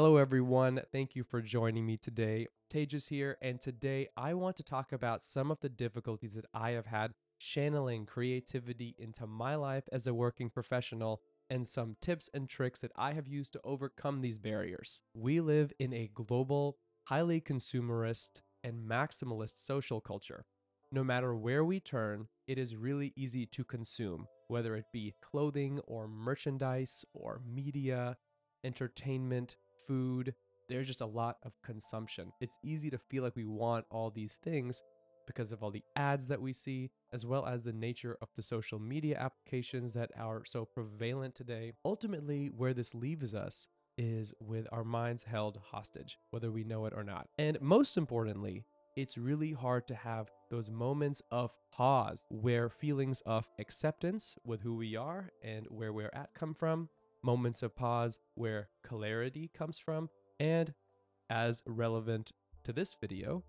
Hello, everyone. Thank you for joining me today. Tejas here, and today I want to talk about some of the difficulties that I have had channeling creativity into my life as a working professional and some tips and tricks that I have used to overcome these barriers. We live in a global, highly consumerist, and maximalist social culture. No matter where we turn, it is really easy to consume, whether it be clothing or merchandise or media, entertainment, food. There's just a lot of consumption. It's easy to feel like we want all these things because of all the ads that we see, as well as the nature of the social media applications that are so prevalent today. Ultimately, where this leaves us is with our minds held hostage, whether we know it or not. And most importantly, it's really hard to have those moments of pause where feelings of acceptance with who we are and where we're at come from, moments of pause where clarity comes from, and as relevant to this video,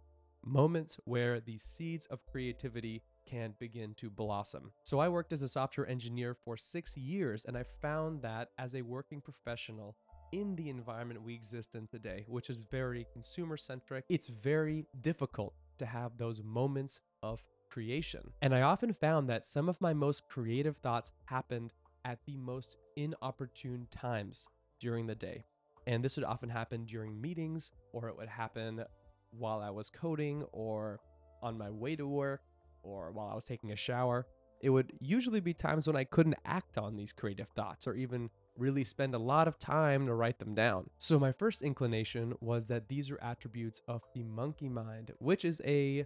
moments where the seeds of creativity can begin to blossom. So, I worked as a software engineer for six years, and I found that as a working professional, in the environment we exist in today, which is very consumer centric, it's very difficult to have those moments of creation. And I often found that some of my most creative thoughts happened at the most inopportune times during the day. And this would often happen during meetings, or it would happen while I was coding, or on my way to work, or while I was taking a shower. It would usually be times when I couldn't act on these creative thoughts or even really spend a lot of time to write them down. So, my first inclination was that these are attributes of the monkey mind, which is a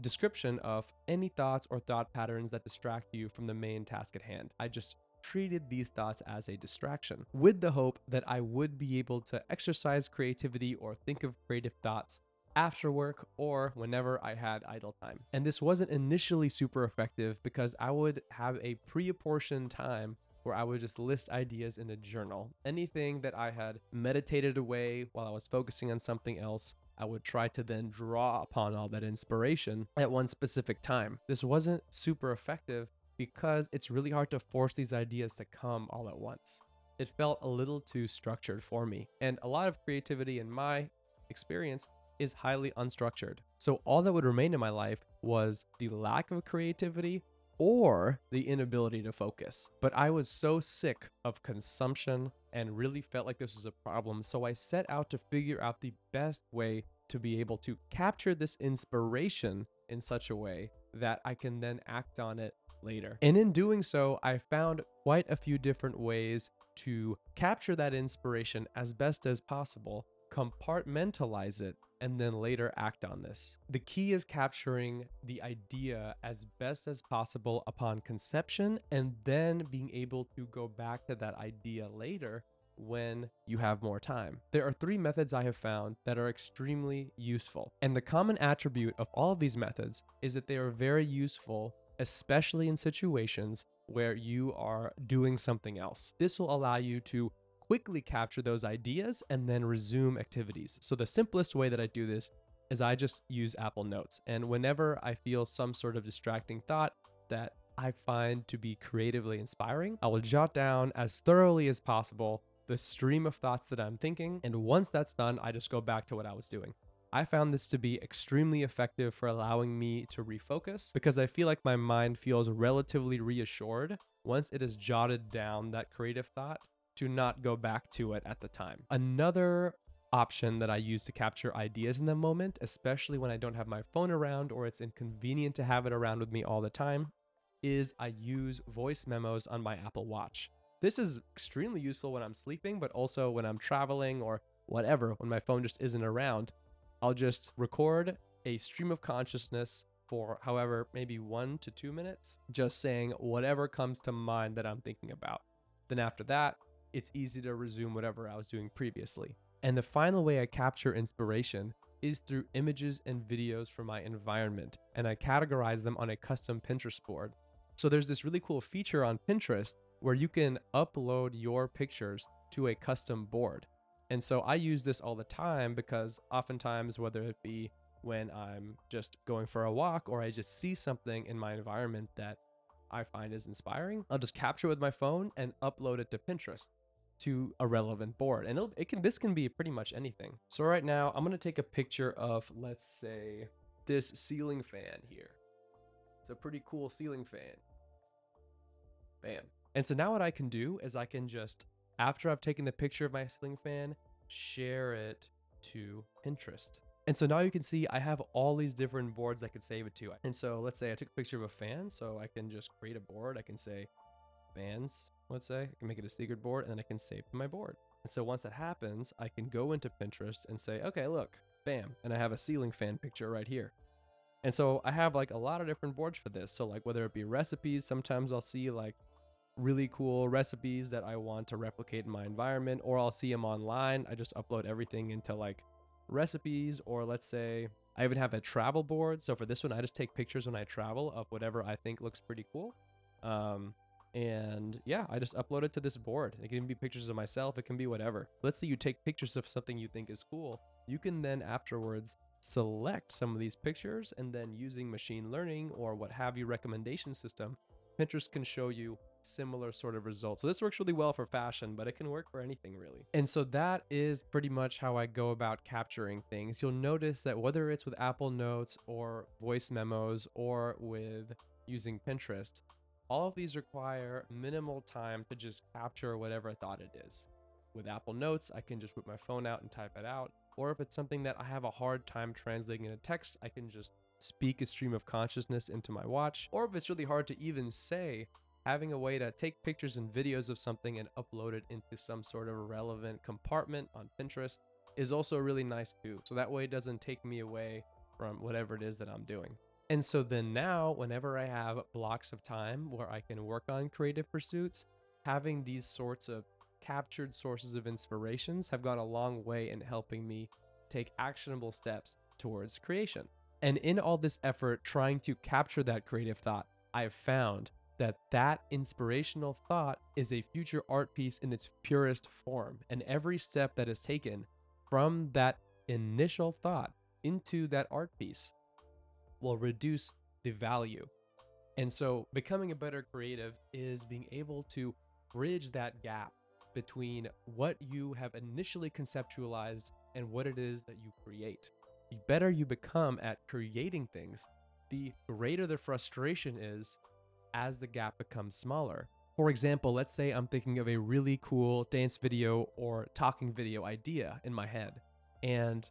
description of any thoughts or thought patterns that distract you from the main task at hand. I just treated these thoughts as a distraction with the hope that I would be able to exercise creativity or think of creative thoughts after work or whenever I had idle time. And this wasn't initially super effective because I would have a pre apportioned time where I would just list ideas in a journal. Anything that I had meditated away while I was focusing on something else, I would try to then draw upon all that inspiration at one specific time. This wasn't super effective because it's really hard to force these ideas to come all at once. It felt a little too structured for me. And a lot of creativity in my experience is highly unstructured. So all that would remain in my life was the lack of creativity or the inability to focus. But I was so sick of consumption and really felt like this was a problem. So I set out to figure out the best way to be able to capture this inspiration in such a way that I can then act on it later. And in doing so, I found quite a few different ways to capture that inspiration as best as possible, compartmentalize it, and then later act on this. The key is capturing the idea as best as possible upon conception and then being able to go back to that idea later when you have more time. There are three methods I have found that are extremely useful. And the common attribute of all of these methods is that they are very useful especially in situations where you are doing something else. This will allow you to quickly capture those ideas and then resume activities. So, the simplest way that I do this is I just use Apple Notes. And whenever I feel some sort of distracting thought that I find to be creatively inspiring, I will jot down as thoroughly as possible the stream of thoughts that I'm thinking. And once that's done, I just go back to what I was doing. I found this to be extremely effective for allowing me to refocus because I feel like my mind feels relatively reassured once it has jotted down that creative thought to not go back to it at the time. Another option that I use to capture ideas in the moment, especially when I don't have my phone around or it's inconvenient to have it around with me all the time, is I use voice memos on my Apple Watch. This is extremely useful when I'm sleeping, but also when I'm traveling or whatever, when my phone just isn't around. I'll just record a stream of consciousness for however, maybe one to two minutes, just saying whatever comes to mind that I'm thinking about. Then after that, it's easy to resume whatever I was doing previously. And the final way I capture inspiration is through images and videos from my environment, and I categorize them on a custom Pinterest board. So there's this really cool feature on Pinterest where you can upload your pictures to a custom board. And so I use this all the time because oftentimes, whether it be when I'm just going for a walk or I just see something in my environment that I find is inspiring, I'll just capture with my phone and upload it to Pinterest. to a relevant board. And it can this can be pretty much anything. So right now I'm going to take a picture of let's say this ceiling fan here. It's a pretty cool ceiling fan. Bam. And so now what I can do is I can just after I've taken the picture of my ceiling fan, share it to Pinterest. And so now you can see I have all these different boards I could save it to. And so let's say I took a picture of a fan, so I can just create a board. I can say fans, let's say, I can make it a secret board and then I can save to my board. And so once that happens, I can go into Pinterest and say, okay, look, bam, and I have a ceiling fan picture right here. And so I have like a lot of different boards for this. So like whether it be recipes, sometimes I'll see like really cool recipes that I want to replicate in my environment, or I'll see them online. I just upload everything into like recipes, or let's say I even have a travel board. So for this one, I just take pictures when I travel of whatever I think looks pretty cool. Um, and yeah, I just upload it to this board. It can be pictures of myself, it can be whatever. Let's say you take pictures of something you think is cool. You can then afterwards select some of these pictures and then using machine learning or what have you recommendation system, Pinterest can show you similar sort of results. So this works really well for fashion, but it can work for anything really. And so that is pretty much how I go about capturing things. You'll notice that whether it's with Apple Notes or voice memos or with using Pinterest, all of these require minimal time to just capture whatever I thought it is. With Apple Notes, I can just whip my phone out and type it out. Or if it's something that I have a hard time translating into text, I can just speak a stream of consciousness into my watch. Or if it's really hard to even say, having a way to take pictures and videos of something and upload it into some sort of relevant compartment on Pinterest is also really nice too. So that way it doesn't take me away from whatever it is that I'm doing. And so then now, whenever I have blocks of time where I can work on creative pursuits, having these sorts of captured sources of inspirations have gone a long way in helping me take actionable steps towards creation. And in all this effort trying to capture that creative thought, I've found that that inspirational thought is a future art piece in its purest form. And every step that is taken from that initial thought into that art piece will reduce the value. And so becoming a better creative is being able to bridge that gap between what you have initially conceptualized and what it is that you create. The better you become at creating things the greater the frustration is as the gap becomes smaller. For example, let's say I'm thinking of a really cool dance video or talking video idea in my head. And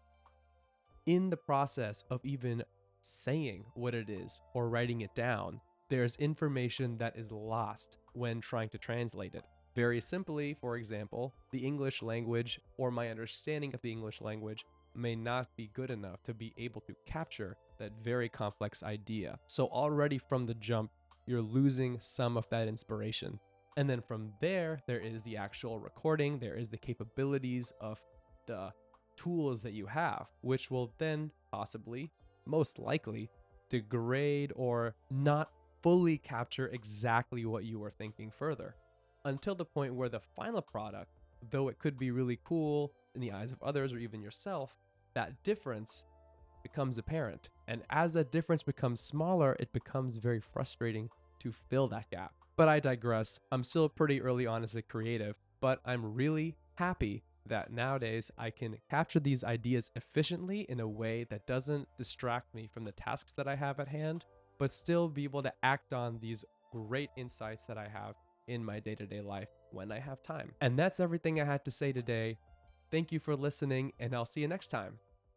in the process of even saying what it is or writing it down, there's information that is lost when trying to translate it. Very simply, for example, the English language or my understanding of the English language may not be good enough to be able to capture that very complex idea. So already from the jump, you're losing some of that inspiration. And then from there, there is the actual recording, there is the capabilities of the tools that you have, which will then possibly, most likely, degrade or not fully capture exactly what you were thinking further until the point where the final product, though it could be really cool in the eyes of others or even yourself, that difference becomes apparent. And as that difference becomes smaller, it becomes very frustrating to fill that gap. But I digress. I'm still pretty early on as a creative, but I'm really happy that nowadays I can capture these ideas efficiently in a way that doesn't distract me from the tasks that I have at hand, but still be able to act on these great insights that I have in my day to day life when I have time. And that's everything I had to say today. Thank you for listening, and I'll see you next time.